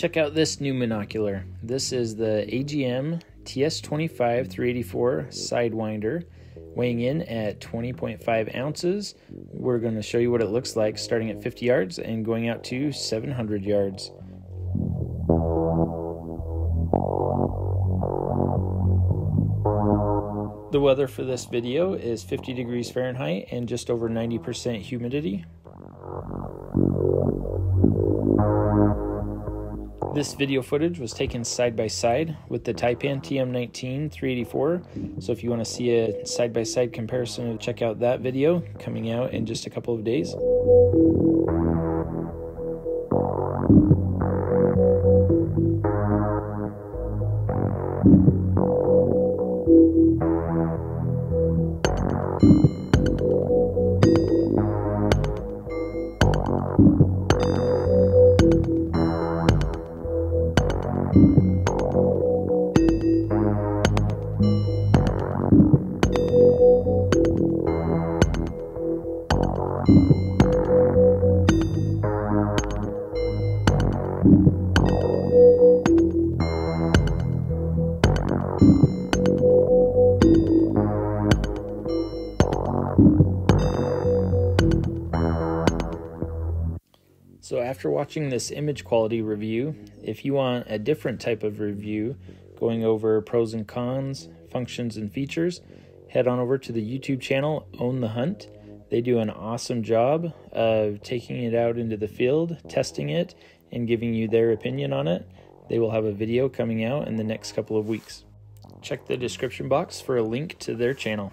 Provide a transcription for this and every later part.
Check out this new monocular. This is the AGM TS25 384 Sidewinder, weighing in at 20.5 ounces. We're going to show you what it looks like starting at 50 yards and going out to 700 yards. The weather for this video is 50 degrees Fahrenheit and just over 90% humidity. This video footage was taken side by side with the Taipan TM19 384. So if you want to see a side by side comparison, check out that video coming out in just a couple of days. So after watching this image quality review, if you want a different type of review going over pros and cons, functions and features, head on over to the YouTube channel Own the Hunt. They do an awesome job of taking it out into the field, testing it, and giving you their opinion on it. They will have a video coming out in the next couple of weeks. Check the description box for a link to their channel.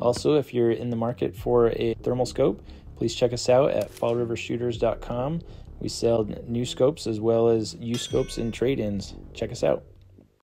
Also, if you're in the market for a thermal scope, please check us out at fallrivershooters.com. We sell new scopes as well as used scopes and trade ins. Check us out.